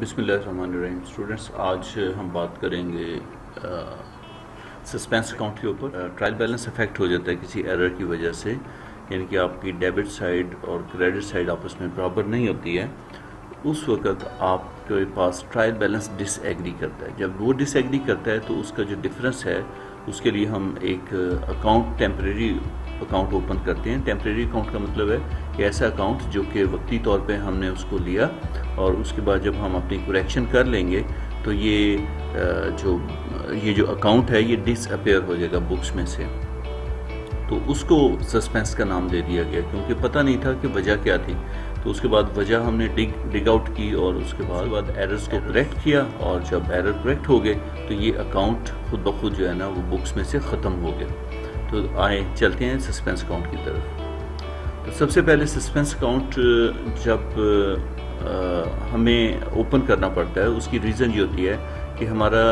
बिस्मिल्लाहिर्रहमानिर्रहीम। स्टूडेंट्स आज हम बात करेंगे सस्पेंस अकाउंट के ऊपर। ट्रायल बैलेंस इफ़ेक्ट हो जाता है किसी एरर की वजह से, यानी कि आपकी डेबिट साइड और क्रेडिट साइड आपस में बराबर नहीं होती है। उस वक्त आपके पास ट्रायल बैलेंस डिसएग्री करता है। जब वो डिसएग्री करता है तो उसका जो डिफरेंस है, उसके लिए हम एक अकाउंट टेम्प्रेरी अकाउंट ओपन करते हैं। टेम्प्रेरी अकाउंट का मतलब है कि ऐसा अकाउंट जो कि वक्ती तौर पे हमने उसको लिया और उसके बाद जब हम अपनी करेक्शन कर लेंगे तो ये जो ये जो अकाउंट है, ये डिसअपेयर हो जाएगा बुक्स में से। तो उसको सस्पेंस का नाम दे दिया गया, क्योंकि पता नहीं था कि वजह क्या थी। तो उसके बाद वजह हमने डिग डिग आउट की और उसके बाद बाद एरर्स को करेक्ट किया और जब एरर करेक्ट हो गए तो ये अकाउंट खुद ब खुद जो है ना, वो बुक्स में से ख़त्म हो गया। तो आए, चलते हैं सस्पेंस अकाउंट की तरफ़। तो सबसे पहले सस्पेंस अकाउंट जब हमें ओपन करना पड़ता है, उसकी रीज़न ये होती है कि हमारा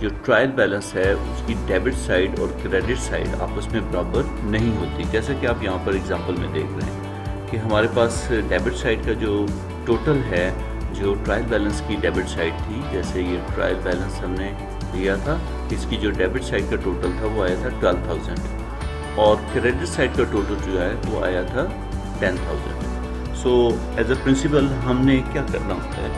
जो ट्रायल बैलेंस है, उसकी डेबिट साइड और क्रेडिट साइड आपस में बराबर नहीं होती। जैसा कि आप यहाँ पर एग्जांपल में देख रहे हैं कि हमारे पास डेबिट साइड का जो टोटल है, जो ट्रायल बैलेंस की डेबिट साइड थी, जैसे ये ट्रायल बैलेंस हमने लिया था, इसकी जो डेबिट साइड का टोटल था, वो आया था ट्वेल्व थाउज़ेंड और क्रेडिट साइड का टोटल जो है, वो आया था ten thousand so as a principle हमने क्या करना होता है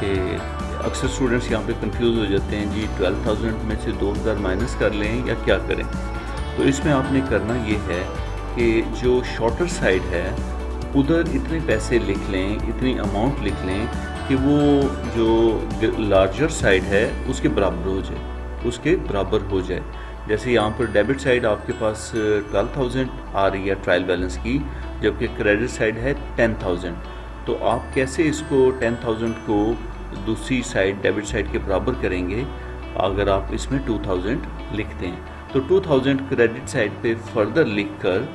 कि अक्सर स्टूडेंट्स यहाँ पे कंफ्यूज हो जाते हैं, जी ट्वेल्व थाउज़ेंड में से दो हज़ार माइनस कर लें या क्या करें? तो इसमें आपने करना ये है कि जो शॉर्टर साइड है, उधर इतने पैसे लिख लें, इतनी अमाउंट लिख लें कि वो जो लार्जर साइड है, उसके बराबर हो जाए, उसके बराबर हो जाए। जैसे यहाँ पर डेबिट साइड आपके पास ट्वेल्व थाउज़ेंड आ रही है ट्रायल बैलेंस की, जबकि क्रेडिट साइड है टेन थाउज़ेंड तो आप कैसे इसको टेन थाउज़ेंड को दूसरी साइड डेबिट साइड के बराबर करेंगे, अगर आप इसमें टू थाउज़ेंड लिखते हैं? तो टू थाउज़ेंड क्रेडिट साइड पे फर्दर लिख कर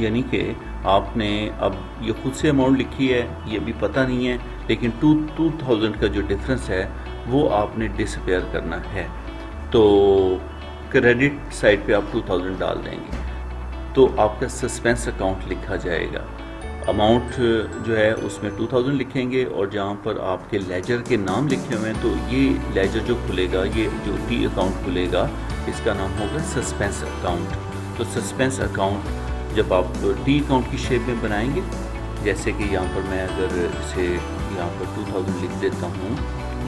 यानी कि आपने अब ये खुद से अमाउंट लिखी है, ये भी पता नहीं है, लेकिन टू टू थाउज़ेंड का जो डिफरेंस है, वो आपने डिसपेयर करना है. तो क्रेडिट साइड पे आप 2000 डाल देंगे तो आपका सस्पेंस अकाउंट लिखा जाएगा। अमाउंट जो है उसमें 2000 लिखेंगे और जहाँ पर आपके लेजर के नाम लिखे हुए हैं तो ये लेजर जो खुलेगा, ये जो टी अकाउंट खुलेगा, इसका नाम होगा सस्पेंस अकाउंट तो सस्पेंस अकाउंट जब आप टी अकाउंट की शेप में बनाएँगे, जैसे कि यहाँ पर मैं अगर इसे यहाँ पर 2000 लिख देता हूँ,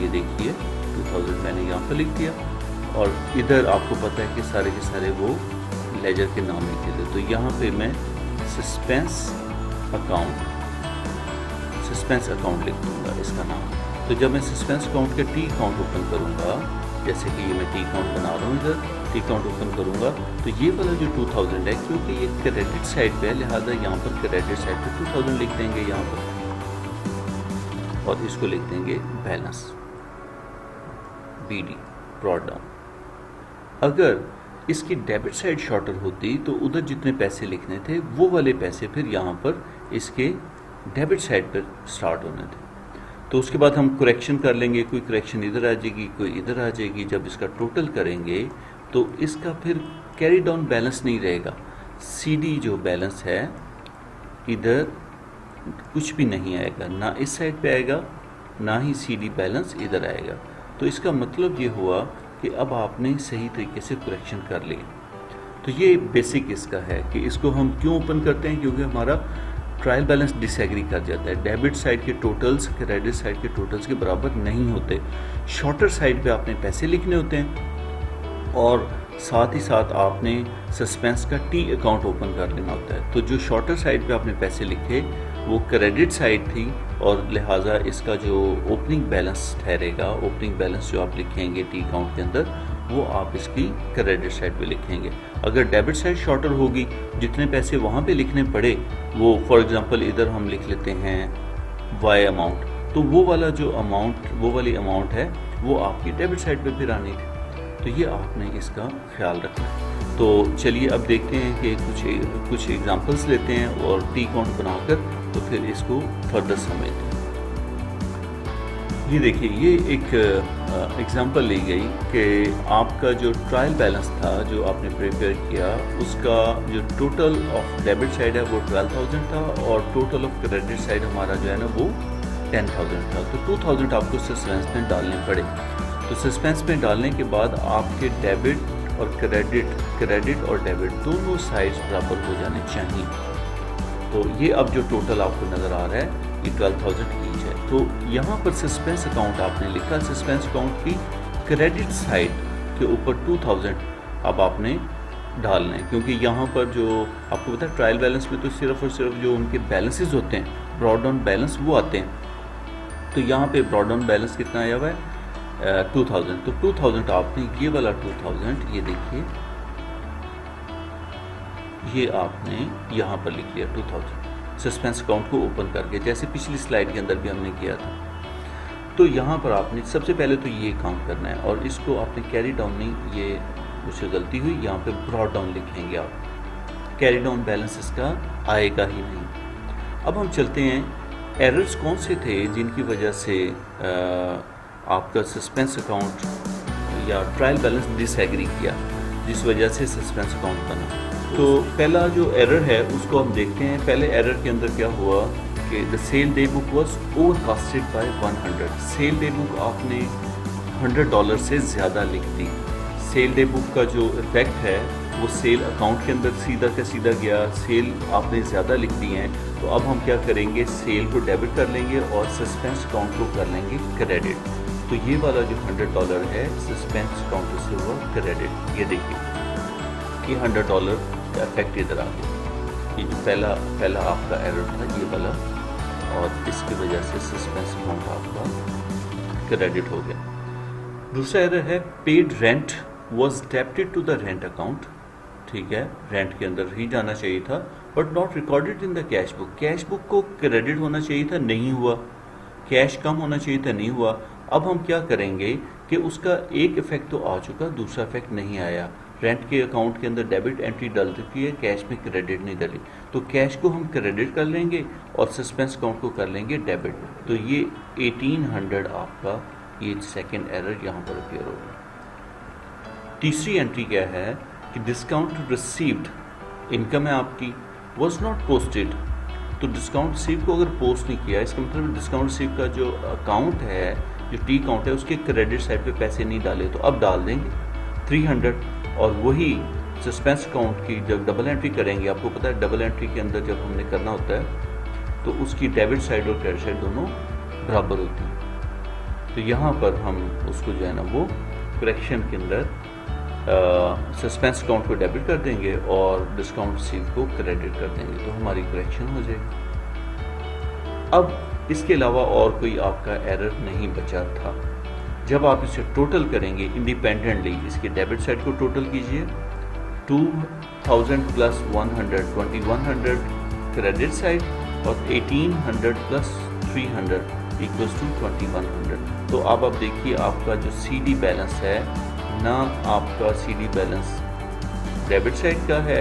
ये देखिए 2000 मैंने यहाँ पर लिख दिया। और इधर आपको पता है कि सारे के सारे वो लेजर के नाम लिखे थे। तो यहाँ पे मैं सस्पेंस अकाउंट सस्पेंस अकाउंट लिख दूँगा इसका नाम। तो जब मैं सस्पेंस अकाउंट का टी अकाउंट ओपन करूँगा, जैसे कि ये मैं टी अकाउंट बना रहा हूँ इधर टी अकाउंट ओपन करूँगा तो ये वाला जो 2000 है, क्योंकि ये क्रेडिट साइड पे है, लिहाजा यहाँ पर क्रेडिट साइड पे 2000 लिख देंगे यहाँ पर। और इसको लिख देंगे balance B D brought down अगर इसकी डेबिट साइड शॉर्टर होती तो उधर जितने पैसे लिखने थे, वो वाले पैसे फिर यहाँ पर इसके डेबिट साइड पर स्टार्ट होने थे। तो उसके बाद हम करेक्शन कर लेंगे, कोई करेक्शन इधर आ जाएगी, कोई इधर आ जाएगी। जब इसका टोटल करेंगे तो इसका फिर कैरी डाउन बैलेंस नहीं रहेगा। सीडी जो बैलेंस है, इधर कुछ भी नहीं आएगा। ना इस साइड पे आएगा, ना ही सीडी बैलेंस इधर आएगा। तो इसका मतलब ये हुआ कि अब आपने सही तरीके से करेक्शन कर ली। तो ये बेसिक इसका है कि इसको हम क्यों ओपन करते हैं? क्योंकि हमारा ट्रायल बैलेंस डिसएग्री कर जाता है। डेबिट साइड के टोटल्स क्रेडिट साइड के टोटल्स के बराबर नहीं होते। शॉर्टर साइड पे आपने पैसे लिखने होते हैं। और साथ ही साथ आपने सस्पेंस का टी अकाउंट ओपन कर लेना होता है। तो जो शॉर्टर साइड पे आपने पैसे लिखे वो क्रेडिट साइड थी और लिहाजा इसका जो ओपनिंग बैलेंस ठहरेगा ओपनिंग बैलेंस जो आप लिखेंगे टी अकाउंट के अंदर, वो आप इसकी क्रेडिट साइड पे लिखेंगे। अगर डेबिट साइड शॉर्टर होगी, जितने पैसे वहाँ पे लिखने पड़े, वो फॉर एग्जांपल इधर हम लिख लेते हैं वाई अमाउंट तो वो वाला जो अमाउंट वो वाली अमाउंट है, वो आपकी डेबिट साइड पे फिर आनी थी। तो ये आपने इसका ख्याल रखना तो चलिए अब देखते हैं कि कुछ कुछ एग्जांपल्स लेते हैं और टी काउंट बनाकर तो फिर इसको फर्दर हैं ये देखिए, ये एक एग्जांपल ली गई कि आपका जो ट्रायल बैलेंस था, जो आपने प्रिपेयर किया, उसका जो टोटल ऑफ़ डेबिट साइड है वो ट्वेल्व थाउज़ेंड था और टोटल ऑफ़ क्रेडिट साइड हमारा जो है ना वो टेन थाउज़ेंड था। तो टू थाउज़ेंड आपको सस्पेंस में डालने पड़े। तो सस्पेंस में डालने के बाद आपके डेबिट और क्रेडिट क्रेडिट और डेबिट दोनों साइड्स बराबर हो जाने चाहिए। तो ये अब जो टोटल आपको नज़र आ रहा है, ये ट्वेल्व थाउज़ेंड ईच है। तो यहाँ पर सस्पेंस अकाउंट आपने लिखा सस्पेंस अकाउंट की क्रेडिट साइड के ऊपर टू थाउज़ेंड अब आपने डालना है। क्योंकि यहाँ पर जो आपको पता है ट्रायल बैलेंस में तो सिर्फ़ और सिर्फ़ जो उनके बैलेंसेज होते हैं ब्रॉड डाउन बैलेंस वो आते हैं। तो यहाँ पे ब्रॉड डाउन बैलेंस कितना आया हुआ है? टू थाउज़ेंड तो टू थाउज़ेंड आपने ये वाला टू थाउज़ेंड ये देखिए ये आपने यहाँ पर लिख लिया टू थाउज़ेंड सस्पेंस अकाउंट को ओपन करके जैसे पिछली स्लाइड के अंदर भी हमने किया था। तो यहाँ पर आपने सबसे पहले तो ये काम करना है और इसको आपने कैरी डाउन नहीं ये मुझसे गलती हुई यहाँ पे ब्रॉड डाउन लिखेंगे आप। कैरी डाउन बैलेंस इसका आएगा ही नहीं। अब हम चलते हैं। एरर्स कौन से थे जिनकी वजह से आ, आपका सस्पेंस अकाउंट या ट्रायल बैलेंस डिसएग्री किया जिस वजह से सस्पेंस अकाउंट बना? तो पहला जो एरर है, उसको हम देखते हैं। पहले एरर के अंदर क्या हुआ कि the sale day book was over casted by 100 sale day book आपने 100 डॉलर से ज़्यादा लिख दी। सेल डे बुक का जो इफ़ेक्ट है, वो सेल अकाउंट के अंदर सीधा का सीधा गया। सेल आपने ज़्यादा लिख दी हैं। तो अब हम क्या करेंगे? सेल को डेबिट कर लेंगे और सस्पेंस अकाउंट को कर लेंगे क्रेडिट तो ये वाला जो हंड्रेड डॉलर है सस्पेंस अकाउंट से हुआ क्रेडिट ये देखिए कि हंड्रेड डॉलर का इफ़ेक्ट इधर आ गया। ये जो पहला पहला आपका एरर था, ये वाला, और इसकी वजह से सस्पेंस अकाउंट आपका क्रेडिट हो गया। दूसरा एरर है paid rent was debited to the rent account ठीक है रेंट के अंदर ही जाना चाहिए था but not recorded in the cash book cash book को क्रेडिट होना चाहिए था, नहीं हुआ। कैश कम होना चाहिए था, नहीं हुआ। अब हम क्या करेंगे कि उसका एक इफ़ेक्ट तो आ चुका, दूसरा इफ़ेक्ट नहीं आया। रेंट के अकाउंट के अंदर डेबिट एंट्री डाल चुकी है कैश में क्रेडिट नहीं डली। तो कैश को हम क्रेडिट कर लेंगे और सस्पेंस अकाउंट को कर लेंगे डेबिट तो ये 1800 आपका ये सेकेंड एरर यहाँ पर अपेयर होगा तीसरी एंट्री क्या है कि डिस्काउंट रिसीव्ड इनकम है आपकी वॉज़ नॉट पोस्टेड तो डिस्काउंट रिसीव को अगर पोस्ट नहीं किया, इसका मतलब डिस्काउंट रिसीव का जो अकाउंट है, जो टी अकाउंट है, उसके क्रेडिट साइड पे पैसे नहीं डाले तो अब डाल देंगे। 300 और वही सस्पेंस अकाउंट की जब डबल एंट्री करेंगे, आपको पता है डबल एंट्री के अंदर जब हमने करना होता है तो उसकी डेबिट साइड और क्रेडिट साइड दोनों बराबर होती हैं। तो यहाँ पर हम उसको जो है ना, वो करेक्शन के अंदर सस्पेंस अकाउंट को डेबिट कर देंगे और डिस्काउंट रिसीव को क्रेडिट कर देंगे तो हमारी करेक्शन हो जाएगी। अब इसके अलावा और कोई आपका एरर नहीं बचा था। जब आप इसे टोटल करेंगे इंडिपेंडेंटली इसके डेबिट साइड को टोटल कीजिए 2000 प्लस 100 2100 क्रेडिट साइड और 1800 प्लस 300 इक्वल्स टू 2100 तो अब आप देखिए आपका जो सीडी बैलेंस है, ना आपका सीडी बैलेंस डेबिट साइड का है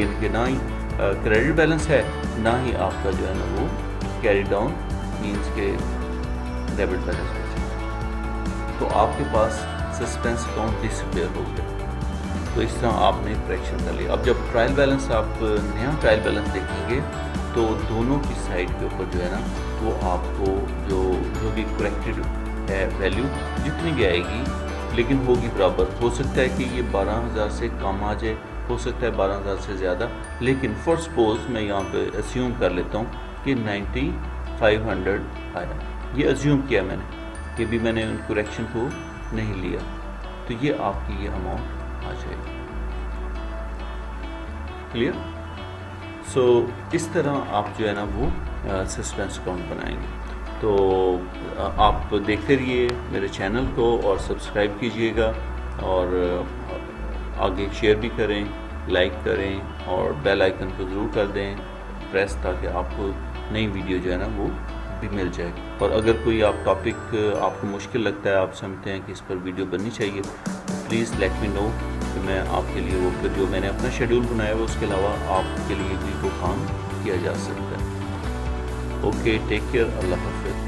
यानी कि ना ही क्रेडिट बैलेंस है, ना ही आपका जो है ना वो कैरी डाउन मीन्स के डेबिट बैलेंस बचे तो आपके पास सस्पेंस अकाउंट डिसपेयर हो गया। तो इस तरह आपने करेक्शन कर लिया। अब जब ट्रायल बैलेंस आप, नया ट्रायल बैलेंस देखेंगे तो दोनों की साइड के ऊपर जो है ना, वो आपको जो जो भी करेक्टेड है वैल्यू जितनी भी आएगी, लेकिन होगी बराबर। हो सकता है कि ये बारह हज़ार से कम आ जाए, हो सकता है बारह हज़ार से ज़्यादा, लेकिन फॉर सपोज़ मैं यहाँ पे अस्यूम कर लेता हूँ कि नाइन्टी फाइव हंड्रेड आया। ये अज्यूम किया मैंने। कि भी मैंने उन करेक्शन को नहीं लिया। तो ये आपकी ये अमाउंट आ जाएगी। क्लियर सो so, इस तरह आप जो है ना वो सस्पेंस अकाउंट बनाएँगे। तो आप देखते रहिए मेरे चैनल को और सब्सक्राइब कीजिएगा और आगे शेयर भी करें लाइक करें और बेल आइकन को ज़रूर कर दें। प्रेस ताकि आपको नई वीडियो जो है ना वो भी मिल जाएगी। और अगर कोई आप टॉपिक आपको मुश्किल लगता है, आप समझते हैं कि इस पर वीडियो बननी चाहिए प्लीज़ लेट मी नो कि मैं आपके लिए वो फिर जो मैंने अपना शेड्यूल बनाया है, उसके अलावा आपके लिए भी वो काम किया जा सकता है। ओके टेक केयर अल्लाह हाफिज़।